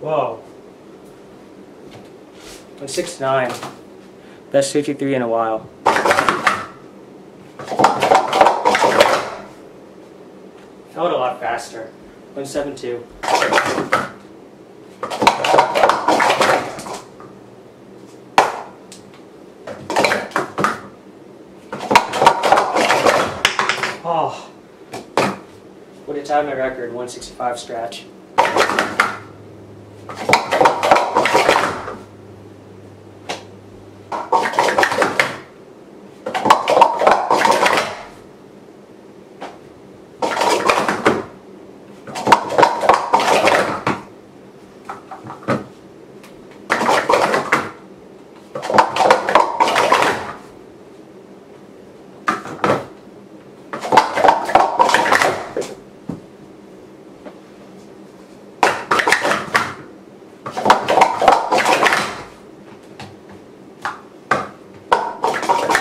Whoa. 169. Best 53 in a while. Felt a lot faster. 172. Oh. Ah. Would have tied my record, 165 scratch. Okay.